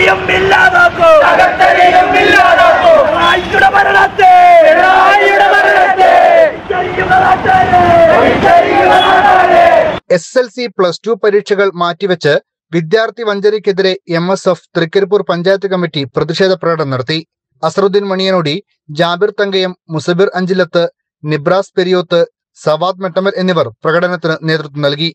തകർത്തെറിയും ഇല്ലാതാക്കൂ. തകർത്തെറിയും ഇല്ലാതാക്കൂ പിണറായിയുടെ മരണത്തെ. പിണറായിയുടെ മരണത്തെ. S L C plus two പരീക്ഷകൾ മാറ്റിവെച്ച് വിദ്യാർത്ഥി വഞ്ചനയ്ക്കെതിരെ M S F Trikaripur panchayat committee പ്രതിഷേധ പ്രകടനം നടത്തി. അസറുദ്ദീൻ മണിയനോടി ജാബിർ തങ്കയം മുസബിർ അഞ്ചിലത്ത് നിബ്രാസ് പെരിയോത്ത് സവാദ് മെട്ടമൽ എന്നിവർ പ്രകടനത്തിന് നേതൃത്വം നൽകി.